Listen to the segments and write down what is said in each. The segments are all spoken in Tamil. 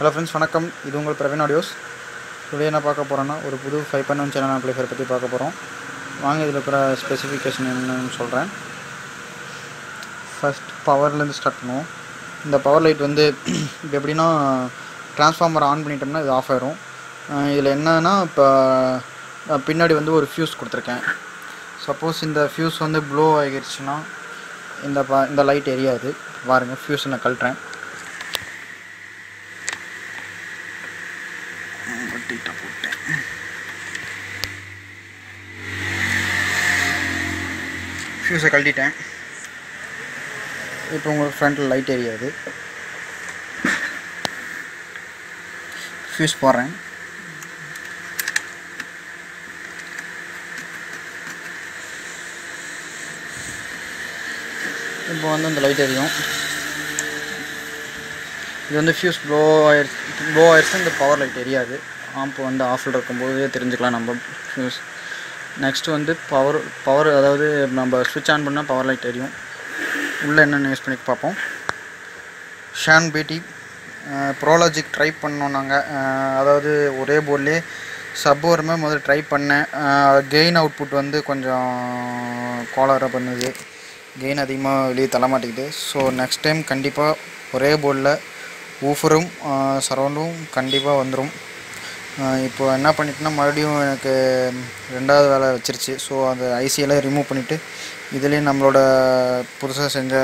ஹலோ ஃப்ரெண்ட்ஸ் வணக்கம். இது உங்கள் பிரவீன் ஆடியோஸ். டுடே என்ன பார்க்க போகிறோன்னா ஒரு புது ஃபைவ் பண்ண ஒன் சேனல் ஆம்ப்ளிஃபையர் பற்றி பார்க்க போகிறோம் வாங்க இதில் இருக்கிற ஸ்பெசிஃபிகேஷன் என்னன்னு சொல்கிறேன் ஃபஸ்ட் பவர்லேருந்து ஸ்டார்ட் பண்ணுவோம். இந்த பவர் லைட் வந்து இப்போ எப்படின்னா டிரான்ஸ்ஃபார்மர் ஆன் பண்ணிட்டோம்னா இது ஆஃப் ஆயிரும். இதில் என்னன்னா இப்போ பின்னாடி வந்து ஒரு ஃபியூஸ் கொடுத்துருக்கேன். சப்போஸ் இந்த ஃபியூஸ் வந்து ப்ளோ ஆகிடுச்சுன்னா இந்த ப இந்த லைட் எரியாது. பாருங்கள் ஃபியூஸ் நான் கழட்டுறேன். ஃபியூஸை கழட்டிட்டேன். இப்போ உங்களுக்கு ஃப்ரண்ட்டில் லைட் எரியாது. ஃபியூஸ் போடுறேன். இப்போ வந்து அந்த லைட் எரியும். இது வந்து ஃபியூஸ் ப்ளோ ஆயிடுச்சு ப்ளோ ஆயிடுச்சு இந்த பவர் லைட் எரியாது. ஆம்ப் வந்து ஆஃபில் இருக்கும்போதே தெரிஞ்சுக்கலாம் நம்ம ஃபியூஸ் நெக்ஸ்ட்டு வந்து பவர் பவர் அதாவது நம்ம ஸ்விட்ச் ஆன் பண்ணால் பவர் லைட் தெரியும் உள்ளே என்னென்ன யூஸ் பண்ணி பார்ப்போம். ஷான் பேட்டி ப்ரோலாஜிக் ட்ரை பண்ணோம் நாங்கள் அதாவது ஒரே போர்ட்லேயே சப்போருமே முதல்ல ட்ரை பண்ணேன். கெயின் அவுட்புட் வந்து கொஞ்சம் கோளாறாக பண்ணுது. கெயின் அதிகமாக வெளியே தள்ள ஸோ நெக்ஸ்ட் டைம் கண்டிப்பாக ஒரே போர்டில் ஊஃபரும் சரௌண்டும் கண்டிப்பாக வந்துடும் இப்போ என்ன பண்ணிட்டேன்னா மறுபடியும் எனக்கு ரெண்டாவது வேலை வச்சிருச்சு. ஸோ அந்த ஐசியெல்லாம் ரிமூவ் பண்ணிவிட்டு இதுலேயே நம்மளோட புதுசாக செஞ்ச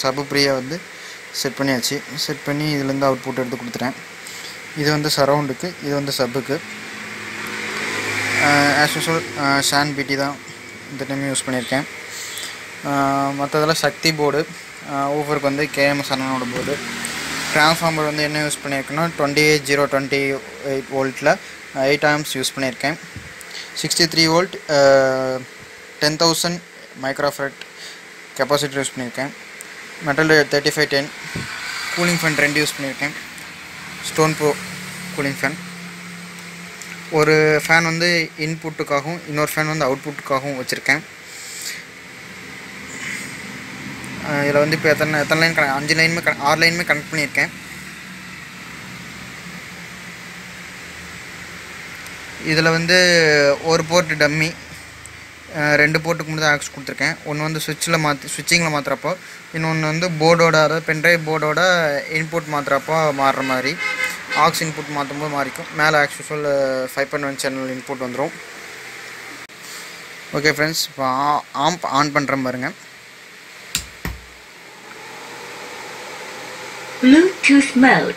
சபு ப்ரீயை வந்து செட் பண்ணியாச்சு. செட் பண்ணி இதுலேருந்து அவுட்புட் எடுத்து கொடுத்துட்டேன். இது வந்து சரௌண்டுக்கு இது வந்து சப்புக்கு ஆஸ் யூஸ்வல் ஷான் பிடி தான் இந்த டைம் யூஸ் பண்ணியிருக்கேன். மற்றதெல்லாம் சக்தி போர்டு ஊபருக்கு வந்து கேஎம்எஸ் அண்ணனோட போர்டு ட்ரான்ஸ்ஃபார்மர் வந்து என்ன யூஸ் பண்ணியிருக்கேன்னா twenty eight zero twenty eight வோல்ட்டில் எயிட் ஆம்ஸ் யூஸ் பண்ணியிருக்கேன் sixty three volt ten thousand microfarad capacity use பண்ணியிருக்கேன் metal thirty five ten cooling fan ரெண்டு யூஸ் பண்ணியிருக்கேன் ஸ்டோன் ப்ரோ கூலிங் ஃபேன் ஒரு ஃபேன் வந்து இன்புட்டுக்காகவும் இன்னொரு ஃபேன் வந்து அவுட்புட்டுக்காகவும் வச்சுருக்கேன். இதில் வந்து இப்போ எத்தனை எத்தனை லைன் கணக்கு அஞ்சு லைனுமே கன ஆறு லைனுமே கனெக்ட் பண்ணியிருக்கேன். இதில் வந்து ஒரு போர்ட்டு டம்மி ரெண்டு போர்ட்டுக்கு மட்டும் தான் ஆக்ஸ் கொடுத்துருக்கேன். ஒன்று வந்து சுவிட்சில் மாற்றி சுவிட்சிங்கில் மாற்றுறப்போ இன்னொன்று வந்து போர்டோட அதாவது பென்ட்ரைவ் போர்டோட இன்புட் மாற்றுறப்போ மாறுற மாதிரி ஆக்ஸ் இன்புட் மாற்றும் போது மாறிக்கும். மேலே actual five point one channel input வந்துடும் ஓகே ஃப்ரெண்ட்ஸ் இப்போ ஆம்ப் ஆன் பண்ணுறேன் பாருங்கள் choose mode.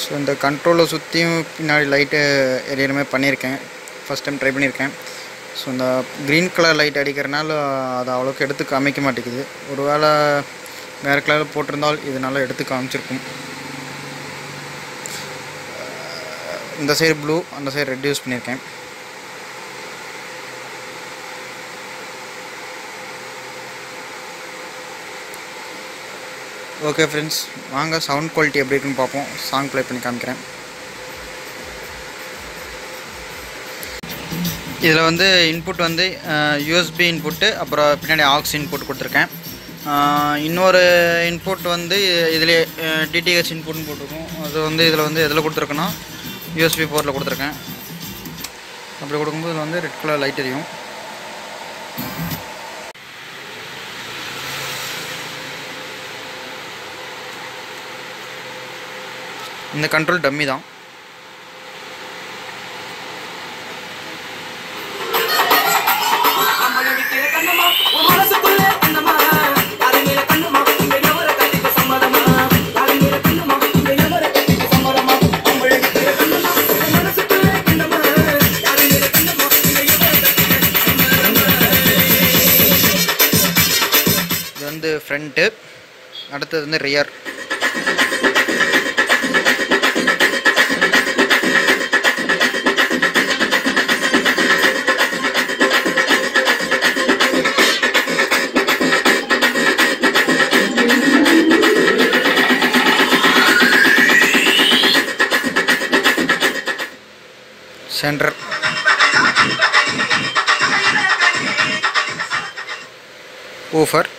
ஸோ இந்த கண்ட்ரோலை சுற்றியும் பின்னாடி லைட்டு எரியற மாதிரி பண்ணியிருக்கேன். ஃபஸ்ட் டைம் ட்ரை பண்ணியிருக்கேன். ஸோ இந்த க்ரீன் கலர் லைட் அடிக்கிறனால அதை அவ்வளோக்கு எடுத்து காமிக்க மாட்டேங்குது. ஒரு வேளை வேறு கலரில் போட்டிருந்தால் இது நல்லா எடுத்து காமிச்சிருக்கும். இந்த சைடு ப்ளூ அந்த சைடு ரெட் யூஸ் பண்ணியிருக்கேன். ஓகே ஃப்ரெண்ட்ஸ் வாங்க சவுண்ட் குவாலிட்டி எப்படி இருக்குன்னு பார்ப்போம். சாங் ப்ளே பண்ணி காமிக்கிறேன். இதில் வந்து இன்புட் வந்து யூஎஸ்பி இன்புட்டு அப்புறம் பின்னாடி ஆக்ஸ் இன்புட் கொடுத்துருக்கேன். இன்னொரு இன்புட் வந்து இதில் டிடிஹெச் இன்புட்னு போட்டிருக்கோம். அது வந்து இதில் வந்து எதில் கொடுத்துருக்கேன்னா யூஎஸ்பி போர்ட்டில் கொடுத்துருக்கேன். அப்படி கொடுக்கும்போது இதில் வந்து ரெட் கலர் லைட் எரியும். இந்த கண்ட்ரோல் டம்மி தான். இது வந்து ஃப்ரண்ட்டு அடுத்தது வந்து ரியர் సెంటర్. ఊఫర్.